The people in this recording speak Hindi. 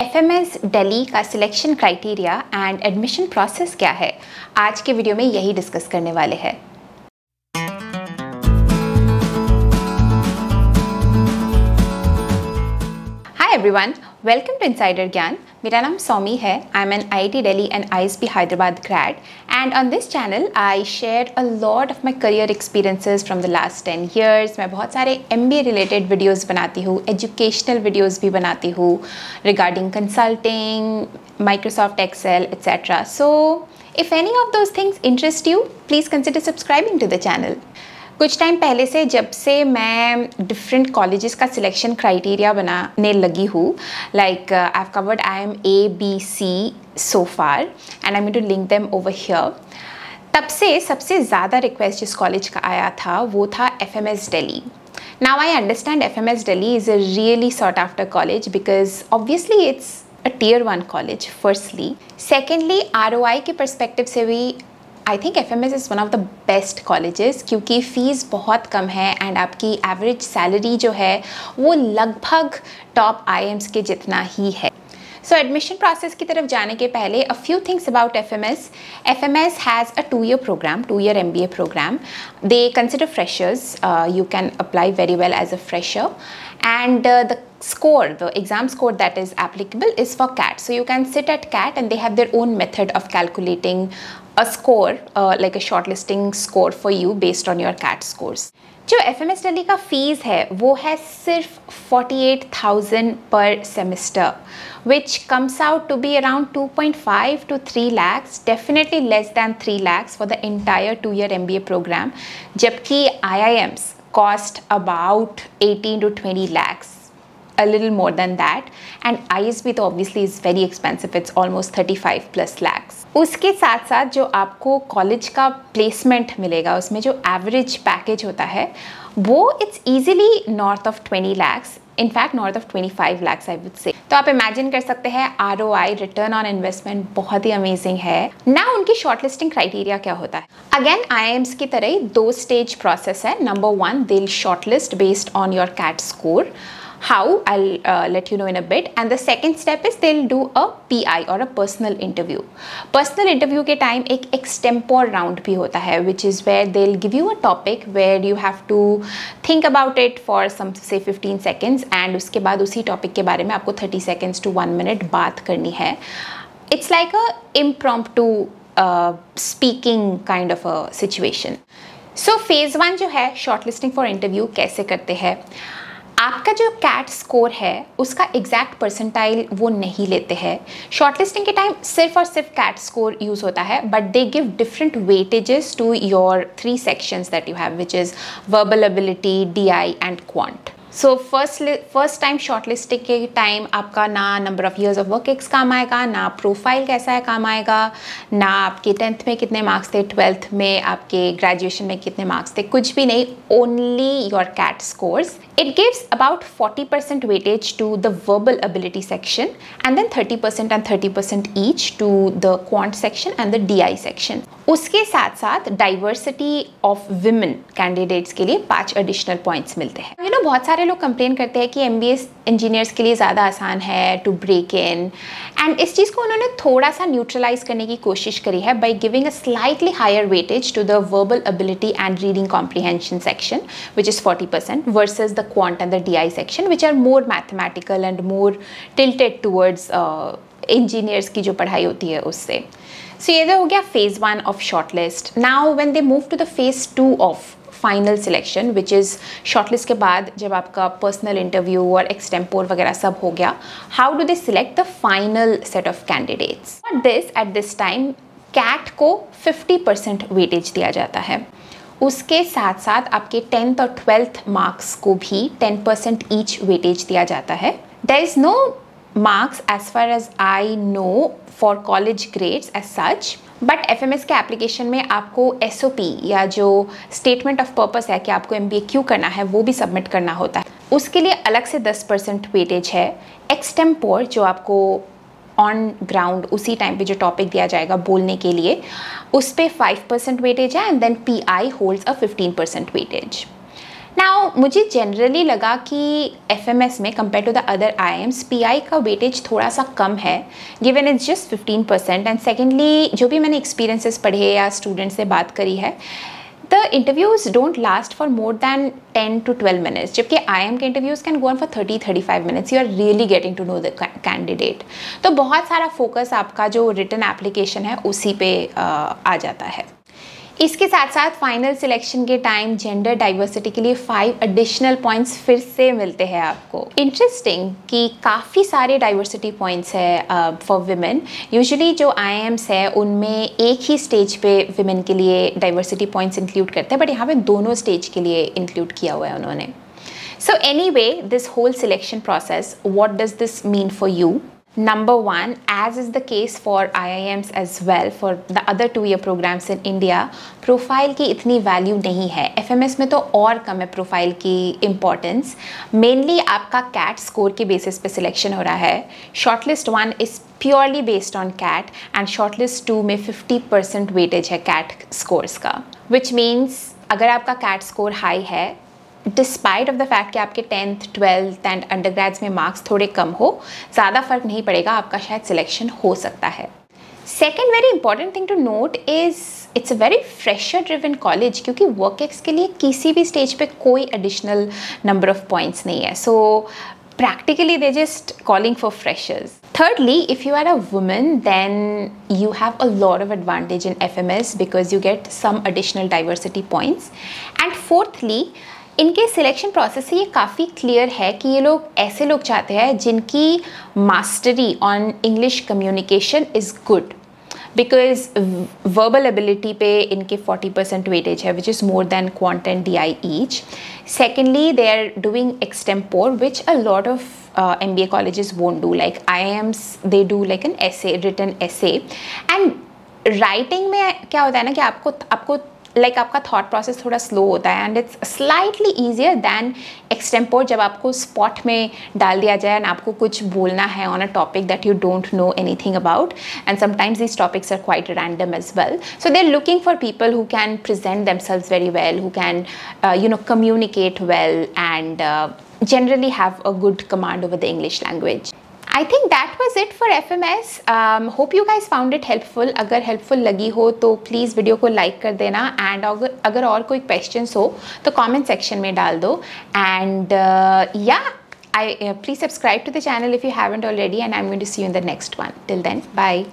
एफ़ एम एस डेली का selection criteria and admission process क्या है? आज के वीडियो में यही डिस्कस करने वाले हैं। Hi everyone welcome to insider Gyaan मेरा नाम सौमी है. I am N I T Delhi and I S B Hyderabad grad and on this channel I share a lot of my career experiences from the last ten years मैं बहुत सारे M B A related videos बनाती हूँ एजुकेशनल वीडियोज़ भी बनाती हूँ regarding consulting Microsoft Excel etcetera so if any of those things interest you please consider subscribing to the channel कुछ टाइम पहले से जब से मैं डिफरेंट कॉलेजेस का सिलेक्शन क्राइटेरिया बनाने लगी हूँ like I have covered I M A B C so far and I mean to link them over here तब से सबसे ज़्यादा रिक्वेस्ट जिस कॉलेज का आया था, वो था F M S Delhi Now I understand FMS Delhi is a really sought after college because obviously it's a tier 1 college, firstly. Secondly ROI के perspective से भी I think F M S is one of the best colleges क्योंकि फ़ीस बहुत कम है एंड आपकी एवरेज सैलरी जो है वो लगभग टॉप आई एम्स के जितना ही है। सो एडमिशन प्रोसेस की तरफ़ जाने के पहले a few things about F M S F M S has a two year program two year M B A program they consider freshers you can apply very well as a fresher and uh, the score the exam score that is applicable is for cat so you can sit at cat and they have their own method of calculating a score uh, like a shortlisting score for you based on your cat scores. जो एफ़ एम एस डेली का फ़ीस है वो है सिर्फ़ forty eight thousand per semester which comes out to be around two point five to three lakhs definitely less than three lakhs for the entire two year M B A program जबकि I I Ms cost about 18 to 20 lakhs. A little more than that. And ISB तो obviously is very expensive. It's almost 35 plus lakhs. उसके साथ साथ जो आपको कॉलेज का प्लेसमेंट मिलेगा, उसमें जो एवरेज पैकेज होता है, वो it's easily north of 20 lakhs in fact north of 25 lakhs I would say तो आप इमेजिन कर सकते हैं R O I return on investment बहुत ही अमेजिंग है. ना उनकी शॉर्टलिस्टिंग क्राइटेरिया क्या होता है? अगेन आई एम्स की तरह ही दो स्टेज प्रोसेस है. नंबर वन दिल shortlist based on your CAT score how I'll uh, let you know in a bit and the second step is they'll do a PI or a personal interview personal interview के time एक extempore round भी होता है which is where they'll give you a topic where you have to think about it for some say 15 seconds and उसके बाद उसी topic के बारे में आपको 30 seconds to 1 minute बात करनी है it's like a impromptu uh, speaking kind of a situation so phase one जो है shortlisting for interview कैसे करते हैं आपका जो कैट स्कोर है, उसका एग्जैक्ट परसेंटाइल वो नहीं लेते हैं। शॉर्टलिस्टिंग के टाइम सिर्फ़ और सिर्फ़ कैट स्कोर यूज़ होता है but they give different weightages to your three sections that you have which is verbal ability D I and quant so first first time shortlisting के टाइम आपका ना number of years of work ex काम आएगा, ना प्रोफ़ाइल कैसा है काम आएगा, ना आपके टेंथ में कितने मार्क्स थे ट्वेल्थ में आपके ग्रेजुएशन में कितने मार्क्स थे, कुछ भी नहीं only your CAT scores it gives about 40 percent weightage to the verbal ability section and then 30 percent and 30 percent each to the quant section and the D I section उसके साथ साथ डाइवर्सिटी ऑफ़ विमेन कैंडिडेट्स के लिए पाँच एडिशनल पॉइंट्स मिलते हैं। यू you नो know, बहुत सारे लोग कंप्लेन करते हैं कि एम इंजीनियर्स के लिए ज़्यादा आसान है टू ब्रेक इन एंड इस चीज़ को उन्होंने थोड़ा सा न्यूट्रलाइज करने की कोशिश करी है by giving a slightly higher weightage to the verbal ability and reading comprehension section which is forty percent versus the quant and the D I section which are more mathematical and more tilted towards engineers की जो पढ़ाई होती है उससे। सो ये हो गया phase one of shortlist now when they move to the phase two of final selection which is shortlist के बाद जब आपका पर्सनल इंटरव्यू और एक्सटेम्पोर वगैरह सब हो गया how do they select the final set of candidates this at this time CAT को 50 परसेंट वेटेज दिया जाता है. उसके साथ साथ आपके टेंथ और ट्वेल्थ मार्क्स को भी 10 परसेंट ईच वेटेज दिया जाता है. There is no marks as far as I know for college grades as such but F M S के एप्लीकेशन में आपको एस ओ पी या जो स्टेटमेंट ऑफ़ पर्पस है कि आपको एम बी ए क्यों करना है, वो भी सबमिट करना होता है। उसके लिए अलग से 10 परसेंट वेटेज है। एक्सटेम्पोर जो आपको ऑन ग्राउंड उसी टाइम पे जो टॉपिक दिया जाएगा बोलने के लिए, उस पर फाइव परसेंट वेटेज है and then P I holds a fifteen percent weightage now मुझे जनरली लगा कि एफ़ एम एस में compare to the other I Ms P I का वेटेज थोड़ा सा कम है given it's just fifteen percent and secondly जो भी मैंने एक्सपीरियंसेस पढ़े या स्टूडेंट से बात करी है the interviews don't last for more than ten to twelve minutes जबकि आई एम के interviews can go on for thirty thirty five minutes you are really getting to know the candidate तो बहुत सारा फोकस आपका जो रिटर्न एप्लीकेशन है, उसी पे आ जाता है। इसके साथ साथ फाइनल सिलेक्शन के टाइम जेंडर डाइवर्सिटी के लिए फाइव एडिशनल पॉइंट्स फिर से मिलते हैं आपको। इंटरेस्टिंग कि काफ़ी सारे डाइवर्सिटी पॉइंट्स है फॉर विमेन यूजुअली जो आई एम्स है, उनमें एक ही स्टेज पे विमेन के लिए डाइवर्सिटी पॉइंट्स इंक्लूड करते हैं बट यहाँ पे दोनों स्टेज के लिए इंक्लूड किया हुआ है उन्होंने। So anyway this whole selection process what does this mean for you Number one, as is the case for IIMs as well, for the other two-year programs in India, profile की इतनी वैल्यू नहीं है। एफएमएस में तो और कम है प्रोफ़ाइल की इम्पोर्टेंस मेनली आपका कैट स्कोर के बेसिस पे सिलेक्शन हो रहा है। Shortlist one is purely based on CAT and shortlist two में 50 परसेंट वेटेज है कैट स्कोर्स का। विच मीन्स अगर आपका कैट स्कोर हाई है डिस्पाइट ऑफ़ द फैक्ट कि आपके टेंथ ट्वेल्थ एंड अंडर में मार्क्स थोड़े कम हो, ज़्यादा फ़र्क नहीं पड़ेगा, आपका शायद सिलेक्शन हो सकता है। Second very important thing to note is it's a very fresher driven college क्योंकि वर्क एक्स के लिए किसी भी स्टेज पर कोई एडिशनल नंबर ऑफ़ पॉइंट्स नहीं है। So practically they just calling for freshers thirdly if you are a women then you have a lot of advantage in F M S because you get some additional diversity points and fourthly इनके सिलेक्शन प्रोसेस से ये काफ़ी क्लियर है कि ये लोग ऐसे लोग चाहते हैं जिनकी mastery on English communication is good because verbal ability पे इनके 40 परसेंट वेटेज है which is more than quant and D I each secondly they are doing extempore which a lot of M B A colleges won't do like I Ms they do like an essay written essay and writing में क्या होता है ना कि आपको आपको लाइक like आपका थॉट प्रोसेस थोड़ा स्लो होता है and it's slightly easier than extempore जब आपको स्पॉट में डाल दिया जाए एंड आपको कुछ बोलना है on a topic that you don't know anything about and sometimes these topics are quite random as well so they are looking for people who can present well who can uh, you know communicate well and uh, generally have a good command over the English language. I think that was it for F M S hope you guys found it helpful अगर हेल्पफुल लगी हो तो प्लीज़ वीडियो को लाइक कर देना एंड अगर अगर और कोई क्वेश्चन हो तो कॉमेंट सेक्शन में डाल दो एंड या I uh, please subscribe to the channel if you haven't already. And I'm going to see you in the next one. Till then, bye.